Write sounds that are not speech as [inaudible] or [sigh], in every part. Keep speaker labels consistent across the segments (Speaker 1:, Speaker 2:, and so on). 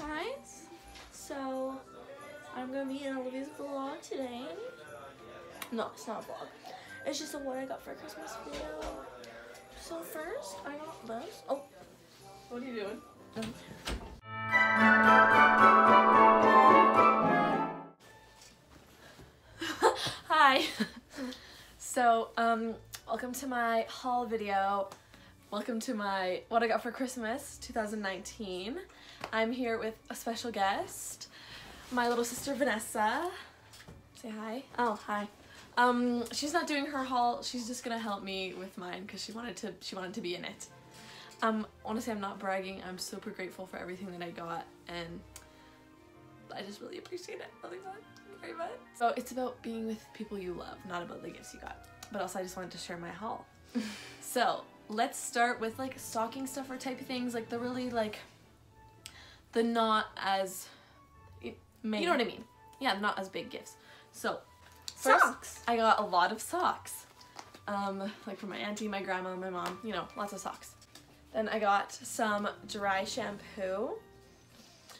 Speaker 1: guys. So I'm gonna be in Olivia's vlog today. No, it's not a vlog. It's just a what I got for Christmas video. So first, I got this. Oh,
Speaker 2: What are you doing? [laughs]
Speaker 1: Hi. [laughs] so, um, welcome to my haul video. Welcome to my what I got for Christmas 2019. I'm here with a special guest, my little sister Vanessa. Say hi. Oh, hi. Um, she's not doing her haul. She's just gonna help me with mine because she wanted to. She wanted to be in it. Um, honestly, I'm not bragging. I'm super grateful for everything that I got, and I just really appreciate it really much, very much. So it's about being with people you love, not about the gifts you got. But also, I just wanted to share my haul. [laughs] so let's start with like stocking stuffer type of things, like the really like the not as you know what I mean? Yeah, not as big gifts. So first,
Speaker 2: Socks.
Speaker 1: I got a lot of socks. Um, like for my auntie, my grandma, my mom, you know, lots of socks. Then I got some dry shampoo.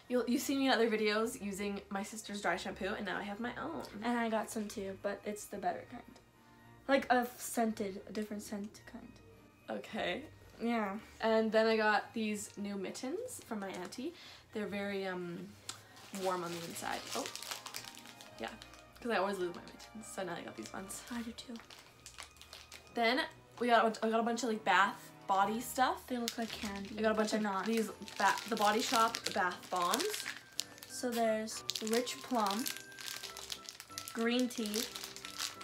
Speaker 1: You'll, you've seen me in other videos using my sister's dry shampoo, and now I have my own.
Speaker 3: And I got some too, but it's the better kind. Like a scented, a different scent kind.
Speaker 1: Okay.
Speaker 3: Yeah.
Speaker 1: And then I got these new mittens from my auntie. They're very um warm on the inside. Oh, yeah, because I always lose my mittens, so now I got these ones.
Speaker 3: I do too.
Speaker 1: Then we got a bunch, I got a bunch of like bath body stuff.
Speaker 3: They look like candy.
Speaker 1: I got a bunch of
Speaker 3: not.
Speaker 1: these the Body Shop bath bombs.
Speaker 3: So there's rich plum, green tea,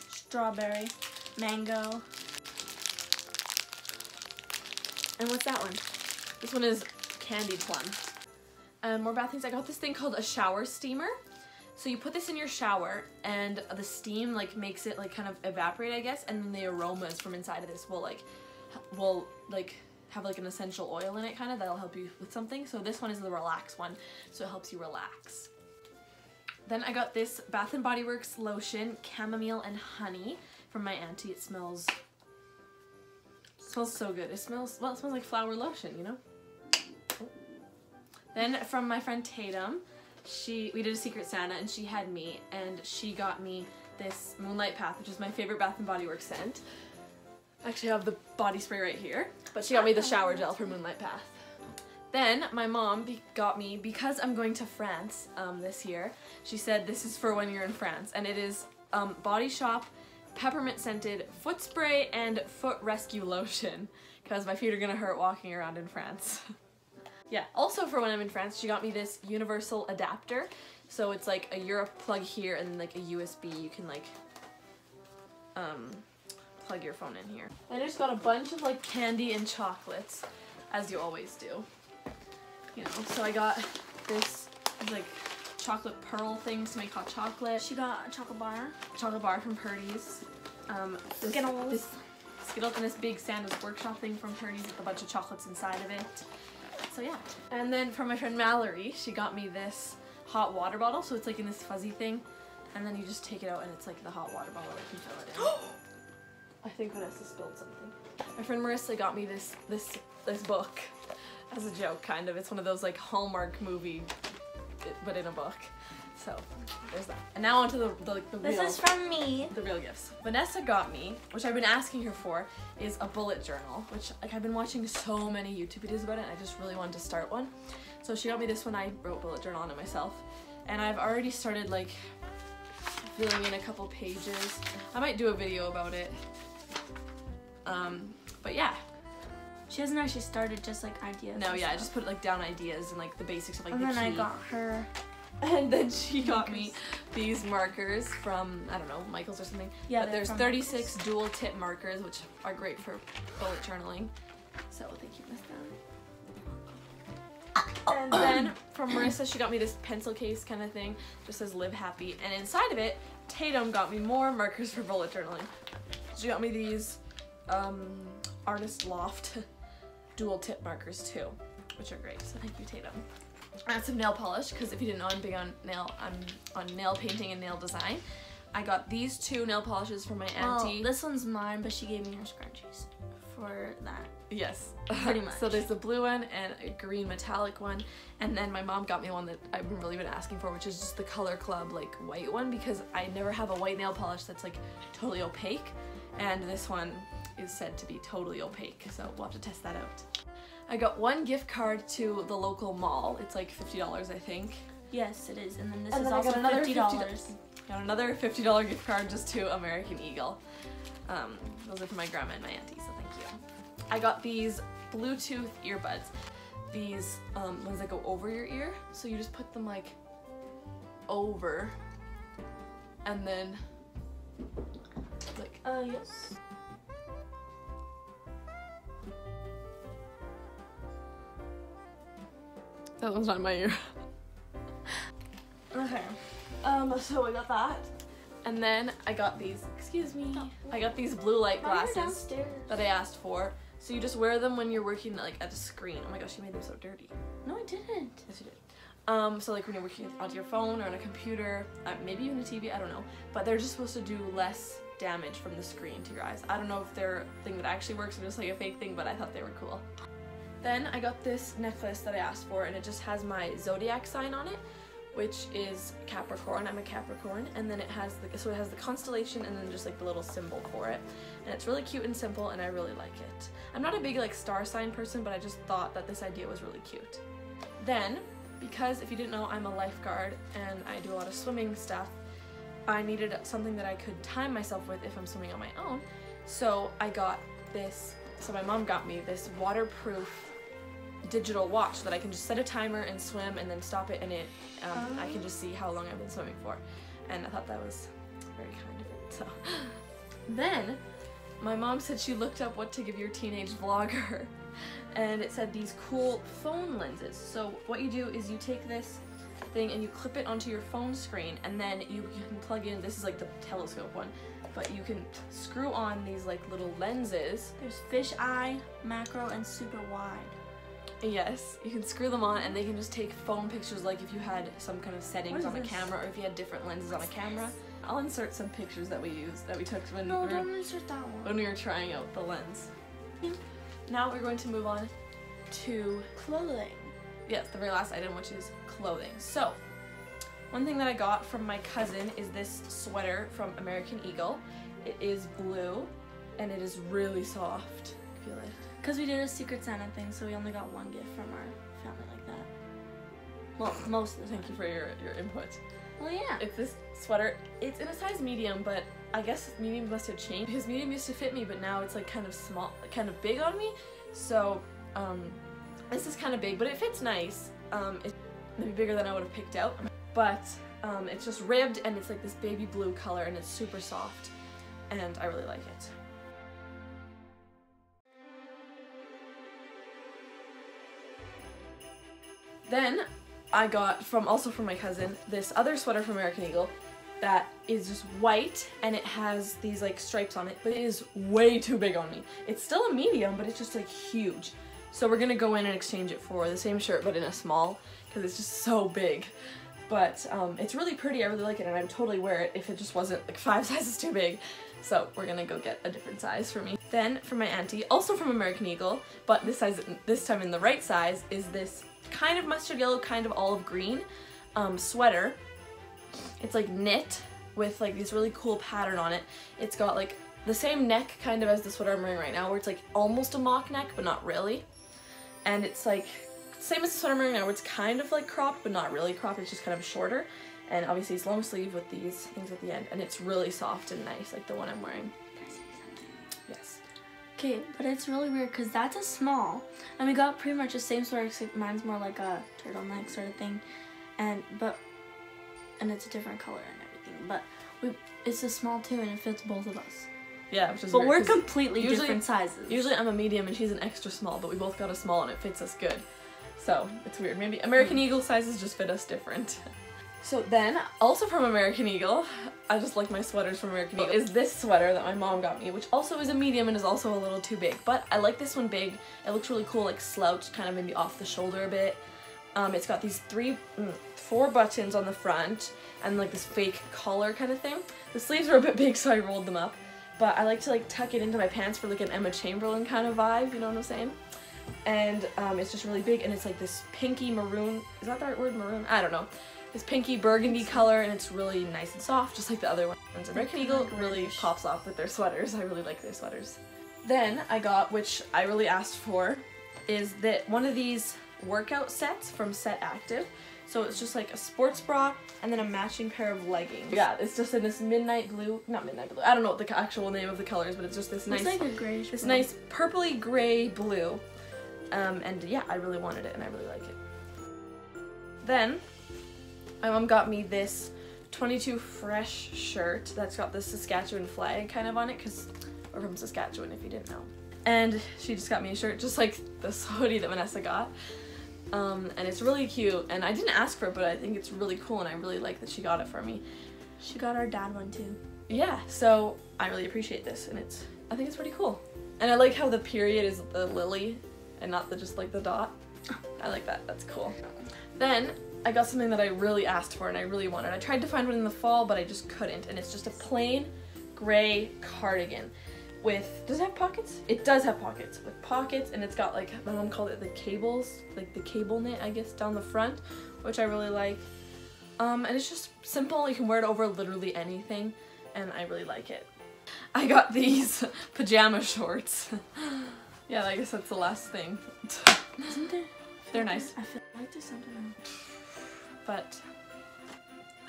Speaker 3: strawberry, mango.
Speaker 1: And what's that one? This one is candied plum. Um, more bath things. I got this thing called a shower steamer. So you put this in your shower, and the steam like makes it like kind of evaporate, I guess, and then the aromas from inside of this will like will like have like an essential oil in it, kind of that'll help you with something. So this one is the relax one, so it helps you relax. Then I got this Bath and Body Works lotion, chamomile and honey from my auntie. It smells smells so good. It smells well. It smells like flower lotion, you know. Then from my friend Tatum, she we did a Secret Santa and she had me and she got me this Moonlight Path, which is my favorite Bath and Body Works scent. I actually, have the body spray right here, but she got me the shower gel for Moonlight Path. Then my mom got me because I'm going to France um, this year. She said this is for when you're in France, and it is um, Body Shop peppermint scented foot spray and foot rescue lotion because my feet are gonna hurt walking around in France. [laughs] yeah. Also for when I'm in France, she got me this universal adapter. So it's like a Europe plug here and like a USB. You can like um, plug your phone in here. I just got a bunch of like candy and chocolates, as you always do. You know, so I got this like chocolate pearl things to make hot chocolate,
Speaker 3: She got a chocolate bar.
Speaker 1: chocolate bar from Purdy's, um, this,
Speaker 3: Skittles.
Speaker 1: this Skittles, and this big Santa's Workshop thing from Purdy's with a bunch of chocolates inside of it. So yeah. And then from my friend Mallory, she got me this hot water bottle. So it's like in this fuzzy thing, and then you just take it out and it's like the hot water bottle that you fill it in. [gasps] I think Vanessa spilled something. My friend Marissa got me this this this book as a joke, kind of. It's one of those like Hallmark movie, but in a book. So there's that. And now onto the the, the
Speaker 3: This
Speaker 1: real
Speaker 3: is from me.
Speaker 1: the real gifts. Vanessa got me, which I've been asking her for, is a bullet journal, which like I've been watching so many YouTube videos about it, and I just really wanted to start one. So she got me this one. I wrote bullet journal on it myself, and I've already started like filling in a couple pages. I might do a video about it. Um, but yeah,
Speaker 3: She hasn't actually started just like ideas.
Speaker 1: no, yeah, I just put like down ideas and like the basics of like
Speaker 3: And
Speaker 1: the
Speaker 3: then I got her. [laughs]
Speaker 1: And then she got me these markers from I don't know Michaels or something.
Speaker 3: Yeah,
Speaker 1: but there's
Speaker 3: from
Speaker 1: 36 dual tip markers, which are great for bullet journaling. So thank you, Miss Brown. And [coughs] then from Marissa, she got me this pencil case kind of thing, just says "Live Happy," and inside of it, Tatum got me more markers for bullet journaling. She got me these um, Artist Loft [laughs] dual tip markers too, which are great. So thank you, Tatum. I got some nail polish because if you didn't know, I'm big on nail. I'm on nail painting and nail design. I got these two nail polishes from my
Speaker 3: Well,
Speaker 1: auntie
Speaker 3: this one's mine, but she gave me her scrunchies. for that.
Speaker 1: Yes, [laughs]
Speaker 3: Pretty much. [laughs]
Speaker 1: so there's the blue one and a green metallic one, and then my mom got me one that I've really been asking for, which is just the Color Club like white one because I never have a white nail polish that's like totally opaque, and this one is said to be totally opaque, so we'll have to test that out. I got one gift card to the local mall. It's like fifty dollars, I think.
Speaker 3: Yes, it is. And then this
Speaker 1: And
Speaker 3: is
Speaker 1: then I
Speaker 3: also
Speaker 1: got another
Speaker 3: fifty dollars.
Speaker 1: Got another fifty dollar gift card just to American Eagle. Um, those are for my grandma and my auntie, so thank you. I got these Bluetooth earbuds. These um, ones that go over your ear, so you just put them like over, and then like
Speaker 3: Uh, yes.
Speaker 1: That one's not in my ear. [laughs]
Speaker 3: Okay.
Speaker 1: Um, so I got that, and then I got these. Excuse me. I got these blue light glasses. that I asked for. So you just wear them when you're working like at a screen. Oh my gosh, you made them so dirty.
Speaker 3: No, I didn't.
Speaker 1: Yes, you did. Um, so like when you're working on your phone or on a computer, uh, maybe even a TV, I don't know. But they're just supposed to do less damage from the screen to your eyes. I don't know if they're a thing that actually works or just like a fake thing, but I thought they were cool. Then I got this necklace that I asked for, and it just has my zodiac sign on it, which is Capricorn. I'm a Capricorn, and then it has the so it has the constellation and then just like the little symbol for it, and it's really cute and simple, and I really like it. I'm not a big like star sign person, but I just thought that this idea was really cute. Then, because if you didn't know, I'm a lifeguard and I do a lot of swimming stuff. I needed something that I could time myself with if I'm swimming on my own. So I got this. So my mom got me this waterproof digital watch that I can just set a timer and swim and then stop it and it um, I can just see how long I've been swimming for. And I thought that was very kind of it. So [laughs] then my mom said she looked up what to give your teenage vlogger [laughs] and it said these cool phone lenses. So what you do is you take this thing and you clip it onto your phone screen and then you can plug in this is like the telescope one but you can screw on these like little lenses
Speaker 3: There's fish eye, macro, and super wide.
Speaker 1: Yes, you can screw them on and they can just take phone pictures like if you had some kind of settings on a
Speaker 3: this?
Speaker 1: camera or if you had different lenses on a camera. I'll insert some pictures that we used that we took when,
Speaker 3: No,
Speaker 1: we, were,
Speaker 3: don't insert that one.
Speaker 1: when we were trying out the lens. Now we're going to move on to
Speaker 3: Clothing.
Speaker 1: yes, the very last item which is clothing. So, one thing that I got from my cousin is this sweater from American Eagle. It is blue and it is really soft. I feel it.
Speaker 3: Because we did a Secret Santa thing, so we only got one gift from our family like that. Well, most of the time.
Speaker 1: Thank you for your, your input.
Speaker 3: Well, yeah.
Speaker 1: It's this sweater. It's in a size medium, but I guess medium must have changed because medium used to fit me, but now it's like kind of small, kind of big on me. So um, this is kind of big, but it fits nice. Um, it's maybe bigger than I would have picked out, but um, it's just ribbed and it's like this baby blue color and it's super soft, and I really like it. Then I got from also from my cousin this other sweater from American Eagle that is just white and it has these like stripes on it, but it is way too big on me. It's still a medium, but it's just like huge. So we're gonna go in and exchange it for the same shirt but in a small because it's just so big. But um, it's really pretty. I really like it, and I would totally wear it if it just wasn't like [laughs] five sizes too big. So we're gonna go get a different size for me. Then for my auntie, also from American Eagle, but this size, this time in the right size, is this kind of mustard yellow, kind of olive green um, sweater. It's like knit with like this really cool pattern on it. It's got like the same neck kind of as the sweater I'm wearing right now, where it's like almost a mock neck, but not really. And it's like same as the sweater I'm wearing now, where it's kind of like cropped, but not really cropped. It's just kind of shorter. And obviously it's long sleeve with these things at the end, and it's really soft and nice, like the one I'm wearing.
Speaker 3: Okay, but it's really weird because that's a small, and we got pretty much the same sweater. Except mine's more like a turtleneck sort of thing, and but and it's a different color and everything. But we it's a small too, and it fits both of us.
Speaker 1: Yeah, which is
Speaker 3: But
Speaker 1: weird,
Speaker 3: we're completely
Speaker 1: usually-
Speaker 3: different sizes.
Speaker 1: Usually I'm a medium and she's an extra small, but we both got a small and it fits us good. So it's weird. Maybe American hmm. Eagle sizes just fit us different. [laughs] So then, also from American Eagle, I just like my sweaters from American Eagle, is this sweater that my mom got me, which also is a medium and is also a little too big. But I like this one big. It looks really cool, like slouched, kind of maybe off the shoulder a bit. Um, it's got these three, mm, four buttons on the front and like this fake collar kind of thing. The sleeves were a bit big, so I rolled them up. but I like to like tuck it into my pants for like an Emma Chamberlain kind of vibe, you know what I'm saying? And um, it's just really big and it's like this pinky maroon, is that the right word, maroon? I don't know. This pinky burgundy color and it's really nice and soft, just like the other ones. And American Eagle
Speaker 3: like
Speaker 1: really pops off with their sweaters. I really like their sweaters. Then I got, which I really asked for, is that one of these workout sets from Set Active. So it's just like a sports bra and then a matching pair of leggings. Yeah, it's just in this midnight blue, not midnight blue. I don't know what the actual name of the color is, but it's just this nice,
Speaker 3: like a grayish.
Speaker 1: this nice purpley gray blue. Um, and yeah, I really wanted it and I really like it. Then my mom got me this 22 fresh shirt that's got the Saskatchewan flag kind of on it because we're from Saskatchewan if you didn't know. And she just got me a shirt just like this hoodie that Vanessa got. Um, and it's really cute and I didn't ask for it but I think it's really cool and I really like that she got it for me.
Speaker 3: She got our dad one too.
Speaker 1: Yeah, so I really appreciate this and it's I think it's pretty cool. And I like how the period is the lily and not the just like the dot. I like that. That's cool. Then I got something that I really asked for and I really wanted. I tried to find one in the fall, but I just couldn't. And it's just a plain gray cardigan with does it have pockets? It does have pockets. With pockets and it's got like my mom called it the cables, like the cable knit, I guess, down the front, which I really like. Um, and it's just simple. You can wear it over literally anything, and I really like it. I got these [laughs] pajama shorts. [laughs] yeah, I guess that's the last thing. [laughs]
Speaker 3: Isn't there?
Speaker 1: They're nice.
Speaker 3: I feel like there's something else.
Speaker 1: But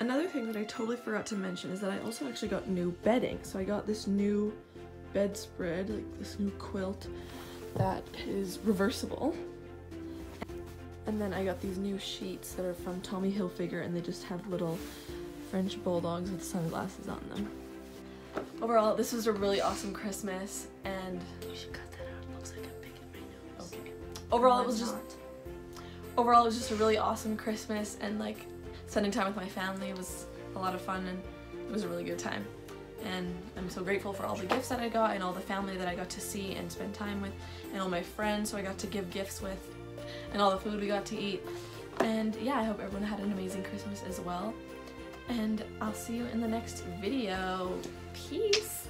Speaker 1: another thing that I totally forgot to mention is that I also actually got new bedding. So I got this new bedspread, like this new quilt that is reversible. And then I got these new sheets that are from Tommy Hilfiger and they just have little French bulldogs with sunglasses on them. Overall, this was a really awesome Christmas and
Speaker 3: You should cut that out. It looks like I'm picking my nose.
Speaker 1: okay. Overall, it was just
Speaker 3: not.
Speaker 1: Overall it was just a really awesome christmas and like spending time with my family was a lot of fun and it was a really good time. And i'm so grateful for all the gifts that i got and all the family that i got to see and spend time with and all my friends who i got to give gifts with and all the food we got to eat. And yeah i hope everyone had an amazing christmas as well. And i'll see you in the next video. Peace